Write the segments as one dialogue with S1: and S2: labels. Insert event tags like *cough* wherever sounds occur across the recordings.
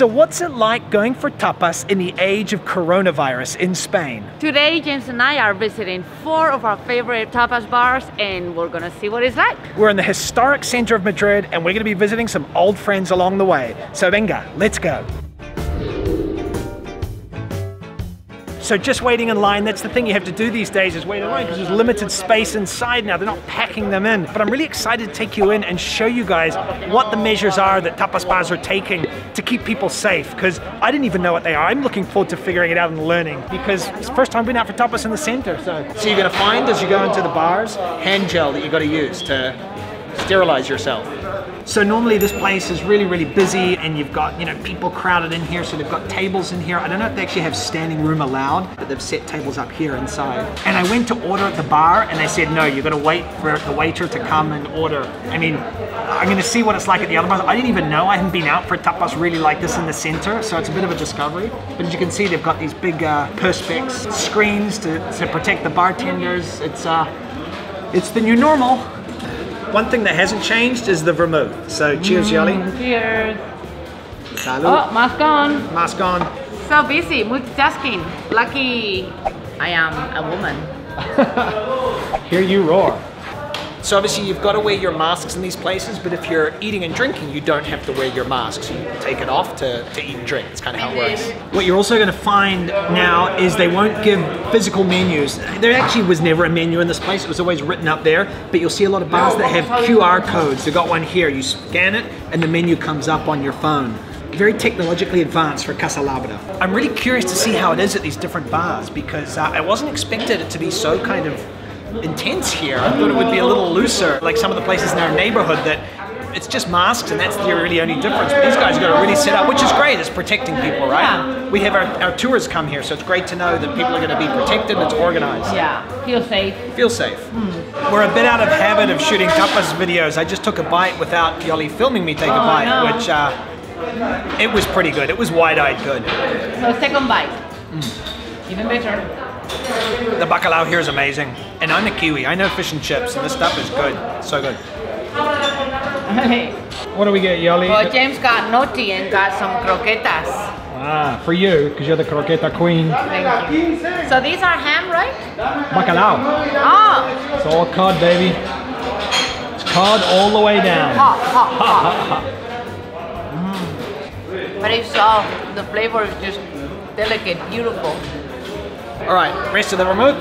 S1: So what's it like going for tapas in the age of coronavirus in Spain?
S2: Today, James and I are visiting four of our favorite tapas bars and we're gonna see what it's like.
S1: We're in the historic center of Madrid and we're gonna be visiting some old friends along the way. So venga, let's go. So just waiting in line, that's the thing you have to do these days is wait in line because there's limited space inside now. They're not packing them in. But I'm really excited to take you in and show you guys what the measures are that tapas bars are taking to keep people safe because I didn't even know what they are. I'm looking forward to figuring it out and learning because it's the first time been out for tapas in the center. So, so you're gonna find as you go into the bars, hand gel that you've gotta use to sterilize yourself. So normally this place is really, really busy and you've got, you know, people crowded in here. So they've got tables in here. I don't know if they actually have standing room allowed, but they've set tables up here inside. And I went to order at the bar and they said, no, you've got to wait for the waiter to come and order. I mean, I'm gonna see what it's like at the other bars. I didn't even know, I haven't been out for tapas really like this in the center. So it's a bit of a discovery. But as you can see, they've got these big uh, perspex screens to, to protect the bartenders. It's, uh, it's the new normal. One thing that hasn't changed is the vermouth. So cheers, mm, Yoly.
S2: Cheers.
S1: Salud.
S2: Oh, mask on.
S1: Mask on.
S2: So busy, multitasking. Lucky I am a woman. *laughs*
S1: Hear you roar. So obviously you've got to wear your masks in these places, but if you're eating and drinking, you don't have to wear your masks. You take it off to, to eat and drink. It's kind of how it works. What you're also going to find now is they won't give physical menus. There actually was never a menu in this place. It was always written up there, but you'll see a lot of bars that have QR codes. They've got one here. You scan it and the menu comes up on your phone. Very technologically advanced for Casa Labra. I'm really curious to see how it is at these different bars because uh, I wasn't expected it to be so kind of intense here. I thought it would be a little looser, like some of the places in our neighborhood that it's just masks and that's the really only difference. But these guys got to really set up, which is great. It's protecting people, right?
S2: Yeah.
S1: We have our, our tours come here, so it's great to know that people are going to be protected and it's organized.
S2: Yeah, feel safe.
S1: Feel safe. We're a bit out of habit of shooting tapas videos. I just took a bite without Yoly filming me take a
S2: Oh,
S1: bite,
S2: no.
S1: which uh, it was pretty good. It was wide-eyed good.
S2: So second bite. Even better.
S1: The bacalao here is amazing. And I'm a Kiwi. I know fish and chips, and this stuff is good. So good. What do we get, Yoly?
S2: well, James got naughty and got some croquetas.
S1: Ah, for you, because you're the croqueta queen.
S2: Thank you. So these are ham, right?
S1: Bacalao.
S2: Oh,
S1: It's all cod, baby. It's cod all the way down.
S2: hot, hot, hot. Mm. Very soft. The flavor is just delicate, beautiful.
S1: All right, rest of the vermouth.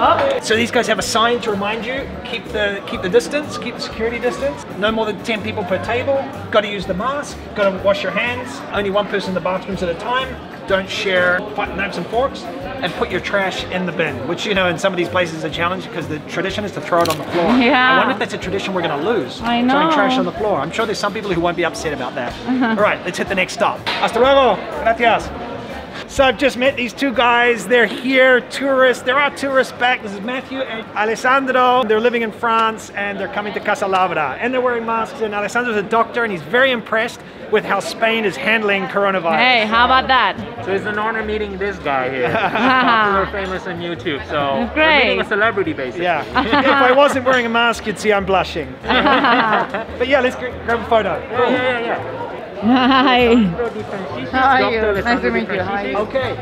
S2: Oh,
S1: So these guys have a sign to remind you, keep the keep the distance, keep the security distance. No more than 10 people per table. Got to use the mask, got to wash your hands. Only one person in the bathrooms at a time. Don't share knives and forks. And put your trash in the bin, which you know in some of these places is a challenge because the tradition is to throw it on the floor.
S2: Yeah.
S1: I wonder if that's a tradition we're going to lose.
S2: I know.
S1: Throwing trash on the floor. I'm sure there's some people who won't be upset about that. All right, let's hit the next stop. Hasta luego. Gracias. So I've just met these two guys. They're here, tourists. There are tourists back. This is Matthew and Alessandro. They're living in France and they're coming to Casa Labra. And they're wearing masks. And Alessandro's a doctor and he's very impressed with how Spain is handling coronavirus.
S2: hey, how about that?
S3: So it's an honor meeting this guy here. *laughs* Popular, famous on YouTube. So
S2: That's
S3: we're
S2: great.
S3: meeting a celebrity basically.
S1: Yeah. *laughs* if I wasn't wearing a mask, you'd see I'm blushing. *laughs* but yeah, let's grab a photo.
S3: Yeah, yeah, yeah.
S2: Hi. How are you? Nice to meet you. Hi.
S1: Okay.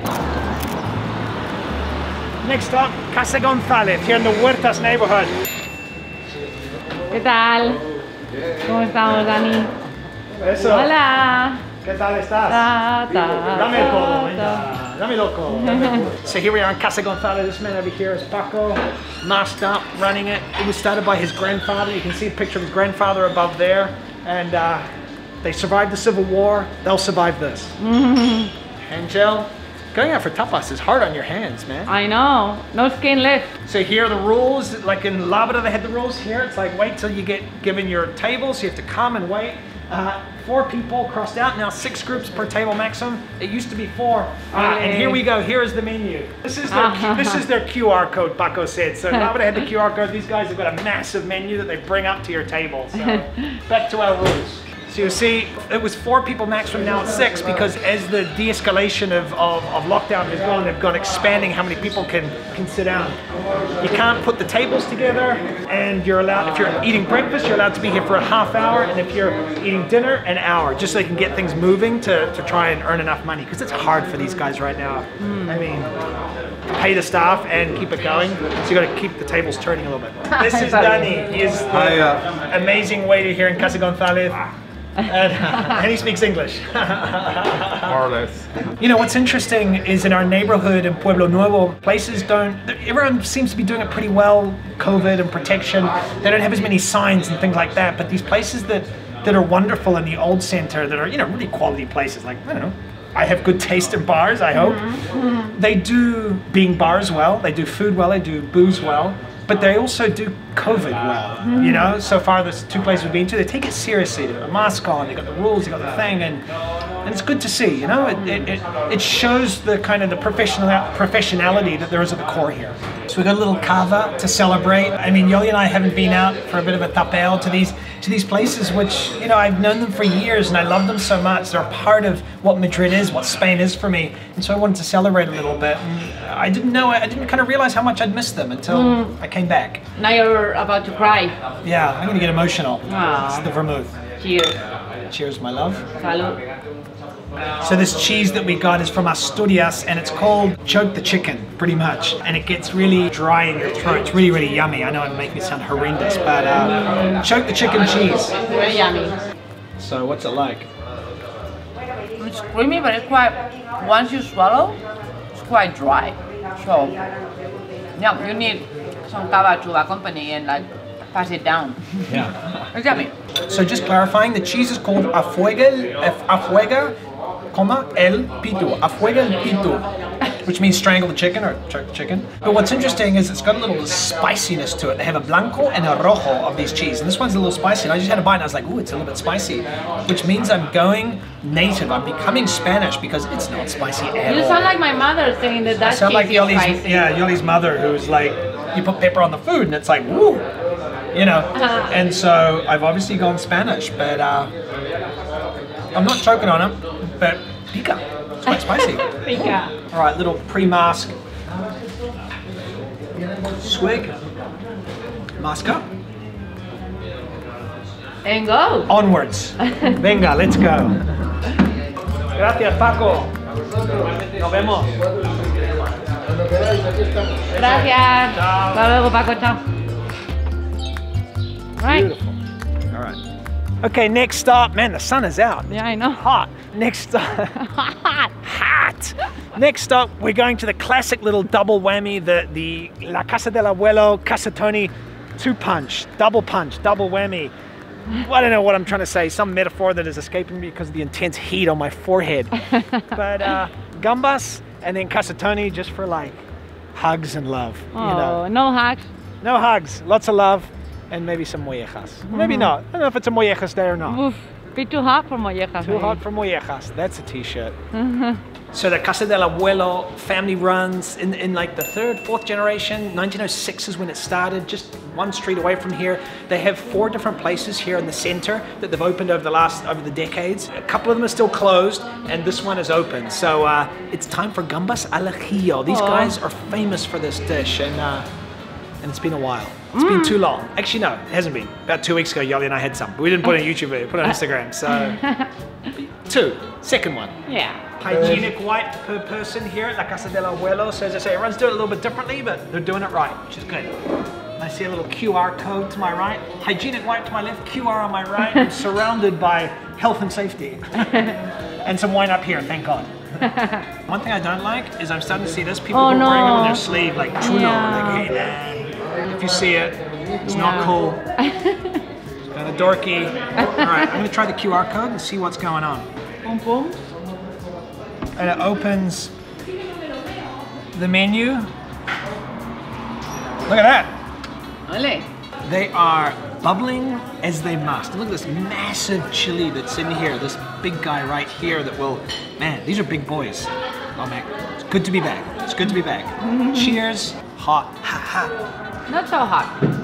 S1: Next stop, Casa González, here in the Huertas neighborhood.
S2: ¿Qué tal? ¿Cómo estamos, Dani?
S1: Eso.
S2: Hola.
S1: ¿Qué tal estás?
S2: Ta, ta,
S1: Dame el codo, venga. Dame el codo. *laughs* so here we are in Casa González. This man over here is Paco, masked up, running it. It was started by his grandfather. You can see a picture of his grandfather above there. And uh, they survived the Civil War. They'll survive this. *laughs* Angel, going out for tapas is hard on your hands, man.
S2: I know. No skin left.
S1: So here are the rules. Like in Labra, they had the rules. Here, it's like wait till you get given your table. So you have to come and wait. Uh, four people crossed out. Now six groups per table maximum. It used to be four. Uh, and here we go. Here is the menu. This is their this is their QR code. Paco said. So *laughs* Labra had the QR code. These guys have got a massive menu that they bring up to your table. So *laughs* back to our rules. So you see, it was four people maximum, now it's six because as the de-escalation of, of, of lockdown has gone, they've gone expanding how many people can, can sit down. You can't put the tables together and you're allowed, if you're eating breakfast, you're allowed to be here for a half hour and if you're eating dinner, an hour, just so they can get things moving to, to try and earn enough money because it's hard for these guys right now. I mean, pay the staff and keep it going. So you got to keep the tables turning a little bit. *laughs* This is Danny. He is the
S4: Hi, uh,
S1: amazing waiter here in Casa Gonzalez. And, *laughs* and he speaks English. *laughs*
S4: more or less.
S1: You know, what's interesting is in our neighborhood in Pueblo Nuevo, places don't, everyone seems to be doing it pretty well, COVID and protection. They don't have as many signs and things like that, but these places that, that are wonderful in the old center, that are, you know, really quality places, like, I don't know, I have good taste in bars, I hope. Mm-hmm. They do being bars well, they do food well, they do booze well, but they also do COVID well. You know, so far there's two places we've been to, they take it seriously. They got a mask on, They've got the rules, They've got the thing, and and it's good to see. You know, it it, it, it shows the kind of the professional professionality that there is at the core here. So we got a little cava to celebrate. I mean, Yoly and I haven't been out for a bit of a tapeo to these to these places, which you know I've known them for years and I love them so much. They're a part of what Madrid is, what Spain is for me, and so I wanted to celebrate a little bit. And I didn't know, I didn't kind of realize how much I'd missed them until mm. I came back.
S2: Now you're about to cry.
S1: Yeah, I'm gonna get emotional.
S2: Aw.
S1: It's ah. the vermouth.
S2: Cheers.
S1: Cheers, my love.
S2: Salud.
S1: So this cheese that we got is from Asturias and it's called choke the chicken, pretty much. And it gets really dry in your throat. It's really, really yummy. I know I'm making it sound horrendous, but uh, choke the chicken cheese.
S2: Very yummy.
S1: So what's it like?
S2: It's creamy, but it's quite, once you swallow, it's quite dry. So, yeah, you need some cava to accompany and like pass it down.
S1: Yeah.
S2: It's yummy.
S1: So just clarifying, the cheese is called Afuega, F- Afuega, comma, el Pito. Afuega el Pito, which means strangle the chicken or choke the chicken. But what's interesting is it's got a little spiciness to it. They have a blanco and a rojo of these cheese, and this one's a little spicy. And I just had a bite and I was like, ooh, it's a little bit spicy, which means I'm going native. I'm becoming Spanish because it's not spicy at all.
S2: You sound like my mother saying that that
S1: I sound like Yoly's,
S2: spicy.
S1: yeah, Yoly's mother, who's like, you put pepper on the food, and it's like, woo, you know.
S2: Uh-huh.
S1: And so I've obviously gone Spanish, but uh, I'm not choking on it, but pica, it's quite spicy. *laughs*
S2: Pica.
S1: All right, little pre-mask swig, mask up,
S2: And go.
S1: onwards. *laughs* Venga, let's go. Gracias, Paco. Nos vemos.
S2: Gracias. Hasta luego, Paco. Chao. Right.
S1: All right. Okay, next stop. Man, the sun is out.
S2: Yeah, I know.
S1: hot. Next stop. hot. *laughs* *laughs* Hot. Next stop, we're going to the classic little double whammy, the, the La Casa del Abuelo Casa Tony two punch, double punch, double whammy. I don't know what I'm trying to say, some metaphor that is escaping me because of the intense heat on my forehead. *laughs* but uh, gambas and then Casa Tony just for like hugs and love. You know,
S2: Oh, no hugs.
S1: no hugs, lots of love, and maybe some mollejas. Maybe not. I don't know if it's a mollejas day or not.
S2: Oof. Be too hot for mollejas.
S1: Too hot for mollejas. That's a t-shirt. So the Casa del Abuelo family runs in, in like the third, fourth generation. 1906 is when it started, just one street away from here. They have four different places here in the center that they've opened over the last, over the decades. A couple of them are still closed and this one is open. So uh, it's time for gambas al ajillo. These
S2: Aw.
S1: guys are famous for this dish and uh, and it's been a while. It's been too mm. long. Actually, no, it hasn't been. About two weeks ago, Yoly and I had some. But we didn't put it on YouTube video, put it on Instagram. So, *laughs* two. Second one.
S2: Yeah.
S1: Hygienic white per person here at La Casa del Abuelo. So, as I say, everyone's doing it a little bit differently, but they're doing it right, which is good. And I see a little QR code to my right, hygienic white to my left, QR on my right. I'm *laughs* surrounded by health and safety. *laughs* and some wine up here, thank God. One thing I don't like is I'm starting to see this people
S2: Oh,
S1: are wearing them on their sleeve, like chulo,
S2: Yeah.
S1: like hey man. If you see it, it's not
S2: Yeah.
S1: cool. *laughs* Kind of dorky. All right, I'm gonna try the QR code and see what's going on.
S2: Boom, boom.
S1: And it opens the menu. Look at that.
S2: Ole.
S1: They are bubbling as they must. Look at this massive chili that's in here. This big guy right here that will, man, these are big boys. Oh man, it's good to be back. It's good to be back. *laughs* Cheers. Hot. Ha ha.
S2: Not so hot.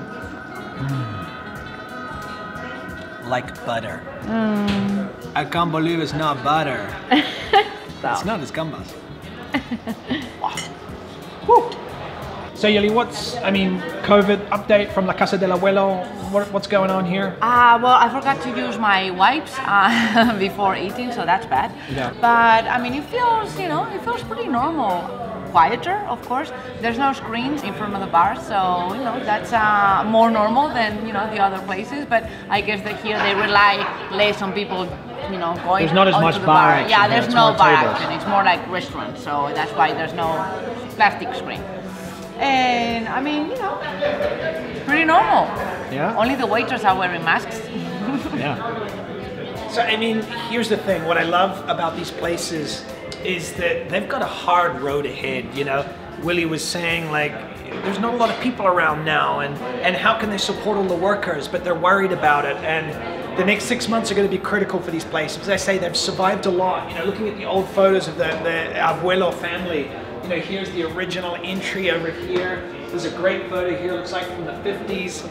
S1: like butter. I can't believe it's not butter. *laughs* It's not, it's gambas. *laughs* So Yoly, what's, I mean, COVID update from La Casa del Abuelo? What, what's going on here?
S2: Uh, well, I forgot to use my wipes uh, *laughs* before eating, so that's bad.
S1: Yeah.
S2: But I mean, it feels, you know, it feels pretty normal. Quieter, of course. There's no screens in front of the bar, so you know that's uh, more normal than you know the other places. But I guess that here they rely less on people, you know, going.
S1: There's not as much
S2: the
S1: bar
S2: bar.
S1: action
S2: Yeah, there's
S1: it's
S2: no bar
S1: tables.
S2: action. It's more like restaurant, so that's why there's no plastic screen. And I mean, you know, pretty normal.
S1: Yeah?
S2: Only the waiters are wearing masks. *laughs*
S1: Yeah. So I mean, here's the thing. What I love about these places is that they've got a hard road ahead. You know, Willie was saying like, there's not a lot of people around now, and and how can they support all the workers? But they're worried about it, and the next six months are going to be critical for these places. As I say, they've survived a lot. You know, looking at the old photos of the the Abuelo family. You know, here's the original entry over here. There's a great photo here. Looks like from the 50s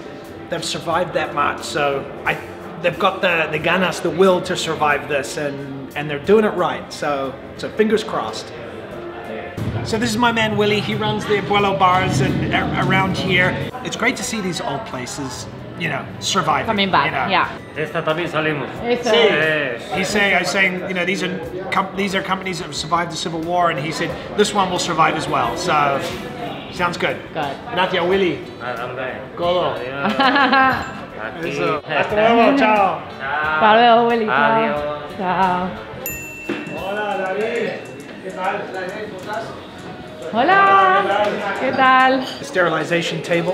S1: they've survived that much. So I, they've got the, the ganas, the will to survive this, and, and they're doing it right. So, so fingers crossed. So this is my man Willie. He runs the Abuelo bars and a- around here. It's great to see these old places, you know, surviving.
S2: Coming back,
S1: you know.
S2: yeah.
S3: Esta también salimos.
S2: Eso.
S3: Yes.
S1: He's saying, I was saying, you know, these are com- these are companies that have survived the Civil War, and he said this one will survive as well. So, sounds good.
S2: Good.
S1: Gracias, Willie.
S3: También.
S1: Codo.
S3: Adiós. *laughs* Aquí.
S1: Eso. Hasta luego, chao.
S2: Hasta luego, Willy.
S3: Adiós.
S2: Chao.
S1: Hola, David. ¿Qué tal?
S2: Hola. ¿Qué tal?
S1: Sterilization table.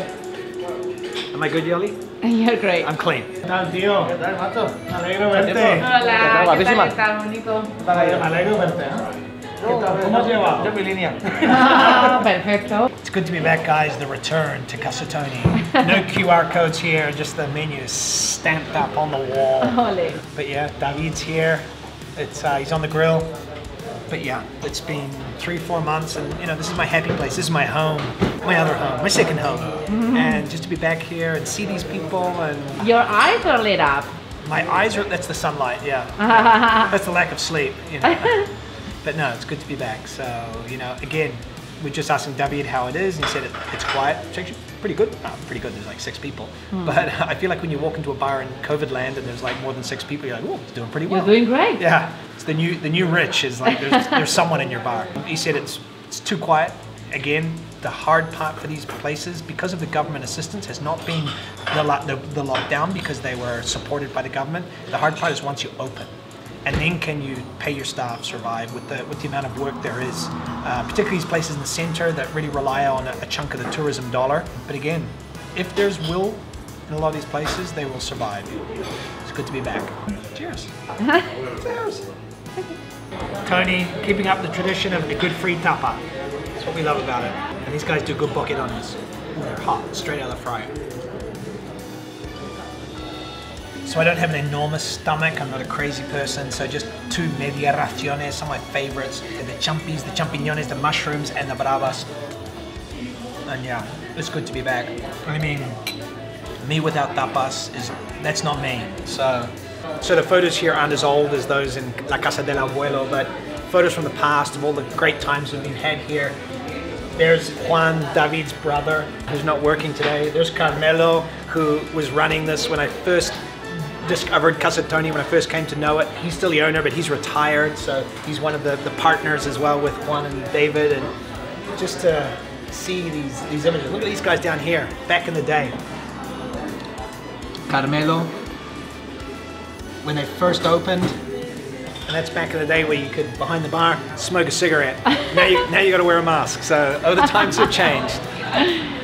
S1: Am I good, Yoly?
S2: You're great.
S1: I'm clean. ¿Qué tal, tío? ¿Qué tal, macho? Me alegro verte.
S2: Hola. ¿Qué tal estás, bonito?
S1: Me alegro verte. ¿eh? ¿Qué tal? ¿Cómo has llevado? Yo mi línea.
S2: Ah, perfecto.
S1: It's good to be back, guys. The return to Casa Tony. No *laughs* QR codes here, just the menus stamped up on the wall.
S2: Ole.
S1: But yeah, David's here. It's uh, he's on the grill. But yeah, it's been three, four months, and you know this is my happy place. This is my home, my other home, my second home. And just to be back here and see these people, and
S2: Your eyes are lit up.
S1: my eyes are—that's the sunlight. Yeah, *laughs* that's the lack of sleep. You know. *laughs* but no, it's good to be back. So you know, again, we're just asking David how it is, and he said it, it's quiet. It's actually pretty good. No, pretty good. There's like six people, hmm. but uh, I feel like when you walk into a bar in COVID land and there's like more than six people, you're like, oh, it's doing pretty well.
S2: You're doing great.
S1: Yeah, it's the new the new rich is like there's *laughs* there's someone in your bar. He said it's it's too quiet. Again, the hard part for these places because of the government assistance has not been the lo- the, the lockdown because they were supported by the government. The hard part is once you open. And then can you pay your staff survive with the with the amount of work there is, uh, particularly these places in the center that really rely on a, a chunk of the tourism dollar. But again, if there's will in a lot of these places, they will survive. It's good to be back. Cheers. *laughs* Cheers. Tony, keeping up the tradition of the good free tapa. That's what we love about it. And these guys do good boquerones. Ooh, They're hot, straight out of the fryer. So I don't have an enormous stomach, I'm not a crazy person, so just two media raciones, some of my favorites. The champis, the champiñones, the mushrooms, and the bravas. And yeah, it's good to be back. I mean, me without tapas is that's not me. So so the photos here aren't as old as those in La Casa del Abuelo, but photos from the past of all the great times we've had here. There's Juan, David's brother, who's not working today. There's Carmelo, who was running this when I first discovered Casa Tony when I first came to know it. He's still the owner, but he's retired, so he's one of the, the partners as well with Juan and David. And just to see these, these images. Look at these guys down here, back in the day. Carmelo, when they first opened, and that's back in the day where you could, behind the bar, smoke a cigarette. now you, now you got to wear a mask. So, oh, the times have changed. *laughs*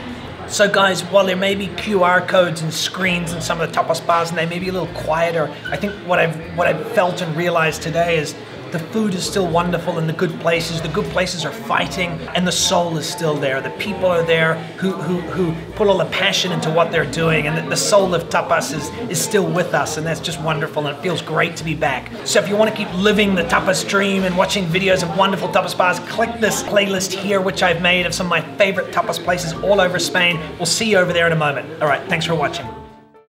S1: So, guys, while there may be QR codes and screens in some of the tapas bars, and they may be a little quieter, I think what I've what I've felt and realized today is the food is still wonderful in the good places. The good places are fighting, and the soul is still there. The people are there who who, who put all the passion into what they're doing, and the, the soul of tapas is is still with us, and that's just wonderful. And it feels great to be back. So, if you want to keep living the tapas dream and watching videos of wonderful tapas bars, click this playlist here, which I've made of some of my favorite tapas places all over Spain. We'll see you over there in a moment. All right, thanks for watching.